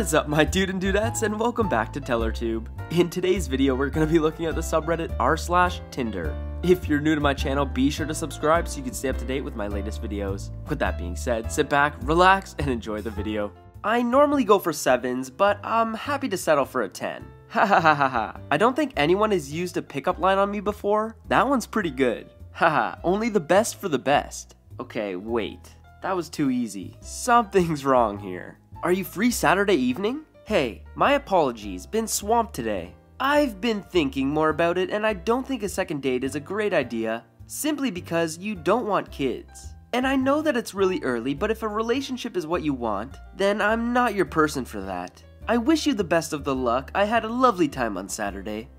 What is up my dude and dudettes and welcome back to TellerTube. In today's video we're going to be looking at the subreddit r slash Tinder. If you're new to my channel, be sure to subscribe so you can stay up to date with my latest videos. With that being said, sit back, relax, and enjoy the video. I normally go for 7s, but I'm happy to settle for a 10. Ha ha ha ha ha. I don't think anyone has used a pickup line on me before. That one's pretty good. Haha, only the best for the best. Okay, wait. That was too easy. Something's wrong here. Are you free Saturday evening? Hey, my apologies, been swamped today. I've been thinking more about it and I don't think a second date is a great idea, simply because you don't want kids. And I know that it's really early, but if a relationship is what you want, then I'm not your person for that. I wish you the best of the luck. I had a lovely time on Saturday.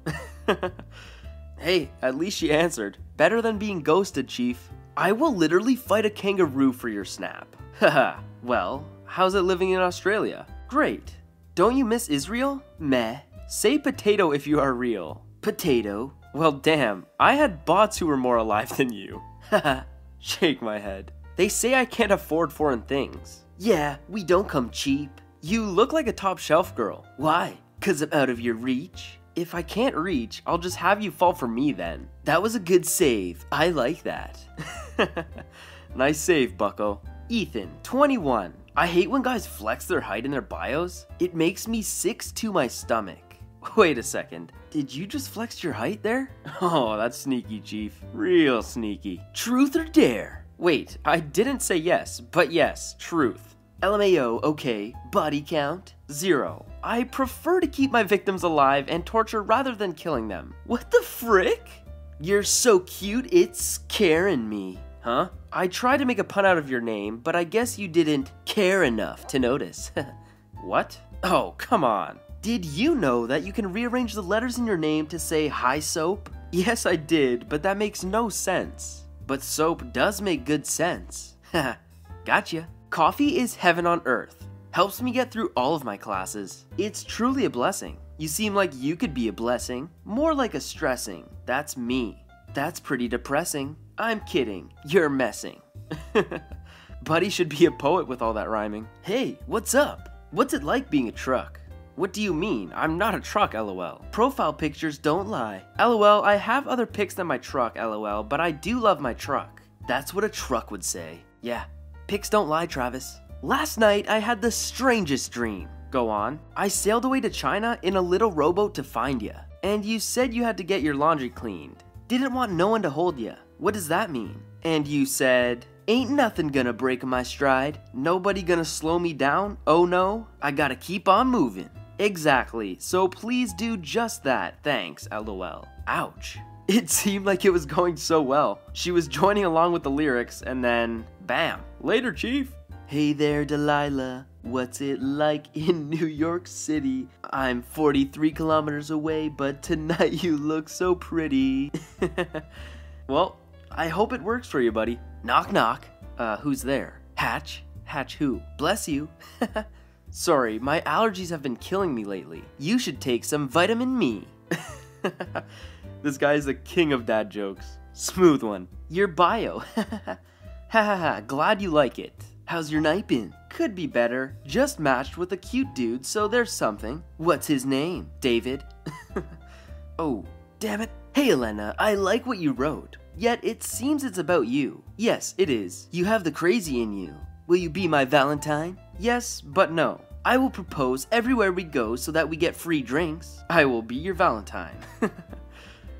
hey, at least she answered. Better than being ghosted, Chief. I will literally fight a kangaroo for your snap. Haha, well, how's it living in Australia? Great. Don't you miss Israel? Meh. Say potato if you are real. Potato? Well, damn, I had bots who were more alive than you. Haha, shake my head. They say I can't afford foreign things. Yeah, we don't come cheap. You look like a top shelf girl. Why? Cause I'm out of your reach? If I can't reach, I'll just have you fall for me then. That was a good save. I like that. nice save, bucko. Ethan, 21. I hate when guys flex their height in their bios. It makes me sick to my stomach. Wait a second. Did you just flex your height there? Oh, that's sneaky, Chief. Real sneaky. Truth or dare? Wait, I didn't say yes, but yes, truth. LMAO, okay. Body count? Zero. I prefer to keep my victims alive and torture rather than killing them. What the frick? You're so cute, it's scaring me. Huh? I tried to make a pun out of your name, but I guess you didn't care enough to notice. what? Oh, come on. Did you know that you can rearrange the letters in your name to say hi soap? Yes, I did, but that makes no sense. But soap does make good sense. gotcha. Coffee is heaven on earth. Helps me get through all of my classes. It's truly a blessing. You seem like you could be a blessing. More like a stressing. That's me. That's pretty depressing. I'm kidding. You're messing. Buddy should be a poet with all that rhyming. Hey, what's up? What's it like being a truck? What do you mean? I'm not a truck, lol. Profile pictures don't lie. Lol, I have other pics than my truck, lol, but I do love my truck. That's what a truck would say. Yeah, pics don't lie, Travis. Last night, I had the strangest dream. Go on. I sailed away to China in a little rowboat to find you. And you said you had to get your laundry cleaned. Didn't want no one to hold you. What does that mean? And you said, Ain't nothing gonna break my stride. Nobody gonna slow me down. Oh no, I gotta keep on moving. Exactly, so please do just that. Thanks, lol. Ouch. It seemed like it was going so well. She was joining along with the lyrics, and then, bam. Later, Chief. Hey there, Delilah. What's it like in New York City? I'm 43 kilometers away, but tonight you look so pretty. well, I hope it works for you, buddy. Knock knock. Uh, who's there? Hatch? Hatch who? Bless you. Sorry, my allergies have been killing me lately. You should take some vitamin me. this guy's the king of dad jokes. Smooth one. Your bio. ha ha ha, glad you like it. How's your night been? Could be better. Just matched with a cute dude, so there's something. What's his name? David? oh, damn it. Hey Elena, I like what you wrote. Yet it seems it's about you. Yes, it is. You have the crazy in you. Will you be my Valentine? Yes, but no. I will propose everywhere we go so that we get free drinks. I will be your Valentine.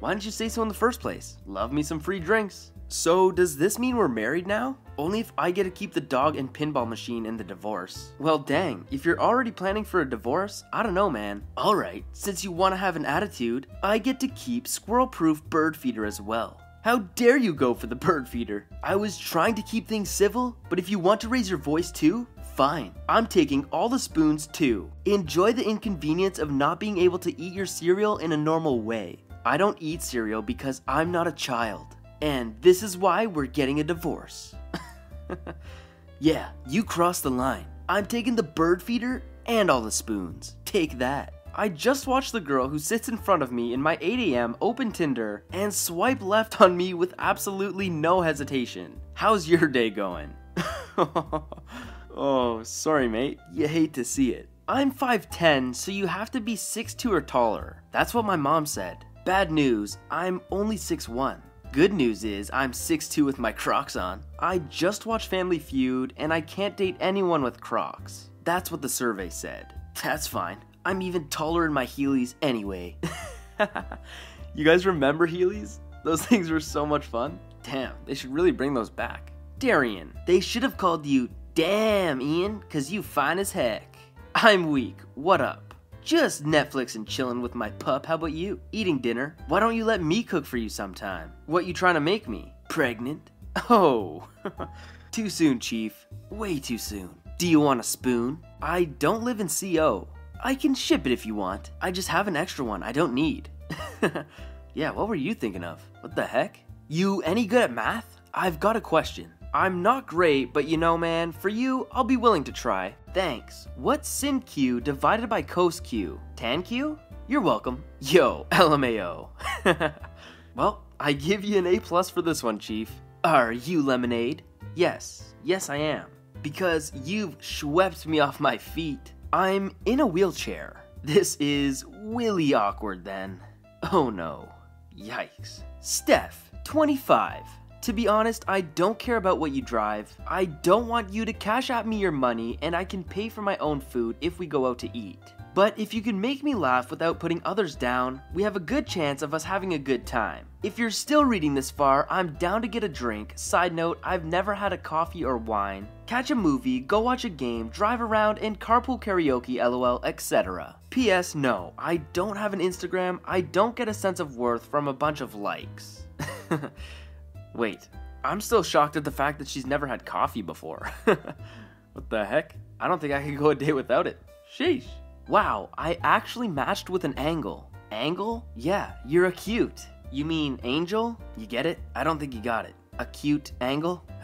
Why didn't you say so in the first place? Love me some free drinks. So, does this mean we're married now? Only if I get to keep the dog and pinball machine in the divorce. Well, dang, if you're already planning for a divorce, I don't know, man. Alright, since you want to have an attitude, I get to keep squirrel proof bird feeder as well. How dare you go for the bird feeder? I was trying to keep things civil, but if you want to raise your voice too, fine. I'm taking all the spoons too. Enjoy the inconvenience of not being able to eat your cereal in a normal way. I don't eat cereal because I'm not a child. And this is why we're getting a divorce. yeah, you crossed the line. I'm taking the bird feeder and all the spoons. Take that. I just watched the girl who sits in front of me in my 8am open Tinder and swipe left on me with absolutely no hesitation. How's your day going? oh, sorry mate, you hate to see it. I'm 5'10, so you have to be 6'2 or taller. That's what my mom said. Bad news, I'm only 6'1. Good news is, I'm 6'2 with my Crocs on. I just watched Family Feud, and I can't date anyone with Crocs. That's what the survey said. That's fine. I'm even taller in my Heelys anyway. you guys remember Heelys? Those things were so much fun. Damn, they should really bring those back. Darian, they should have called you Damn, Ian, cause you fine as heck. I'm weak, what up? Just Netflix and chillin' with my pup, how about you? Eating dinner? Why don't you let me cook for you sometime? What you trying to make me? Pregnant? Oh, too soon, Chief. Way too soon. Do you want a spoon? I don't live in CO. I can ship it if you want. I just have an extra one I don't need. yeah, what were you thinking of? What the heck? You any good at math? I've got a question. I'm not great, but you know, man, for you, I'll be willing to try. Thanks. What's sin Q divided by cos Q? Tan Q? You're welcome. Yo, LMAO. well, I give you an A plus for this one, Chief. Are you lemonade? Yes, yes I am. Because you've swept me off my feet. I'm in a wheelchair. This is really awkward then. Oh no. Yikes. Steph, 25. To be honest, I don't care about what you drive. I don't want you to cash out me your money and I can pay for my own food if we go out to eat. But if you can make me laugh without putting others down, we have a good chance of us having a good time. If you're still reading this far, I'm down to get a drink. Side note, I've never had a coffee or wine. Catch a movie, go watch a game, drive around, and carpool karaoke, lol, etc. P.S. No, I don't have an Instagram. I don't get a sense of worth from a bunch of likes. Wait, I'm still shocked at the fact that she's never had coffee before. what the heck? I don't think I could go a day without it. Sheesh. Wow, I actually matched with an angle. Angle? Yeah, you're a cute. You mean angel? You get it? I don't think you got it. A cute angle?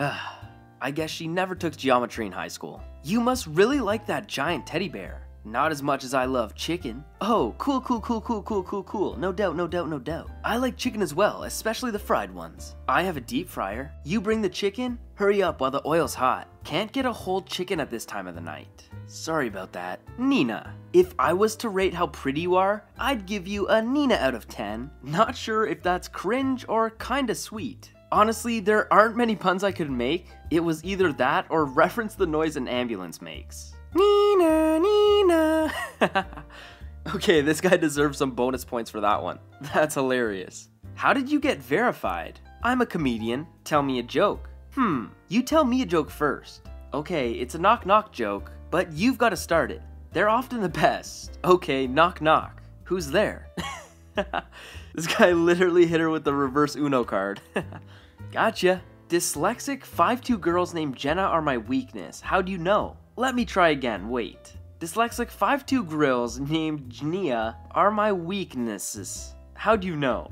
I guess she never took geometry in high school. You must really like that giant teddy bear. Not as much as I love chicken. Oh, cool, cool, cool, cool, cool, cool, cool. No doubt, no doubt, no doubt. I like chicken as well, especially the fried ones. I have a deep fryer. You bring the chicken? Hurry up while the oil's hot. Can't get a whole chicken at this time of the night. Sorry about that. Nina. If I was to rate how pretty you are, I'd give you a Nina out of 10. Not sure if that's cringe or kinda sweet. Honestly, there aren't many puns I could make. It was either that or reference the noise an ambulance makes. Nina, Nina. okay, this guy deserves some bonus points for that one. That's hilarious. How did you get verified? I'm a comedian. Tell me a joke. Hmm, you tell me a joke first. Okay, it's a knock knock joke, but you've got to start it. They're often the best. Okay, knock knock. Who's there? this guy literally hit her with the reverse Uno card. gotcha. Dyslexic 5'2 girls named Jenna are my weakness. How do you know? Let me try again, wait. Dyslexic 5'2 grills named Jania are my weaknesses. How do you know?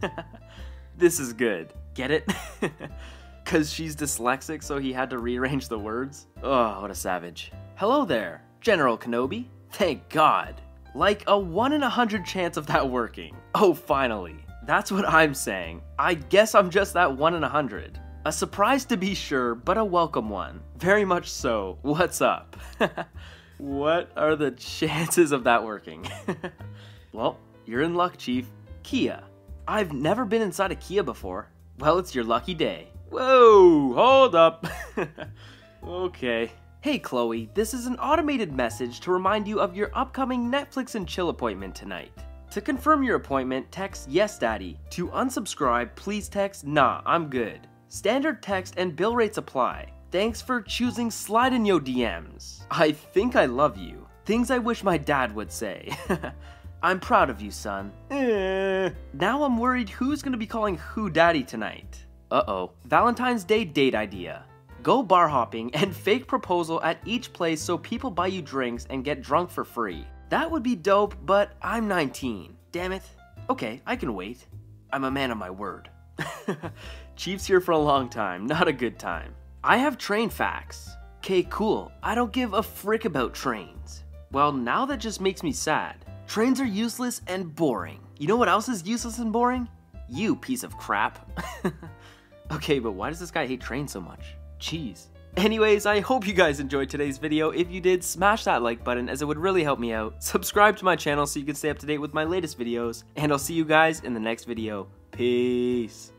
this is good. Get it? Cause she's dyslexic, so he had to rearrange the words? Oh, what a savage. Hello there, General Kenobi. Thank God. Like a 1 in a 100 chance of that working. Oh, finally. That's what I'm saying. I guess I'm just that 1 in a 100. A surprise to be sure, but a welcome one. Very much so. What's up? what are the chances of that working? well, you're in luck, Chief. Kia. I've never been inside a Kia before. Well, it's your lucky day. Whoa, hold up. okay. Hey Chloe, this is an automated message to remind you of your upcoming Netflix and chill appointment tonight. To confirm your appointment, text Yes Daddy. To unsubscribe, please text Nah, I'm good. Standard text and bill rates apply. Thanks for choosing Slide in Yo DMs. I think I love you. Things I wish my dad would say. I'm proud of you, son. Eh. Now I'm worried who's gonna be calling who daddy tonight. Uh-oh. Valentine's Day date idea. Go bar hopping and fake proposal at each place so people buy you drinks and get drunk for free. That would be dope, but I'm 19. Damn it. Okay, I can wait. I'm a man of my word. Chief's here for a long time, not a good time. I have train facts. Okay, cool. I don't give a frick about trains. Well, now that just makes me sad. Trains are useless and boring. You know what else is useless and boring? You piece of crap. okay, but why does this guy hate trains so much? Jeez. Anyways, I hope you guys enjoyed today's video. If you did, smash that like button as it would really help me out. Subscribe to my channel so you can stay up to date with my latest videos. And I'll see you guys in the next video. Peace.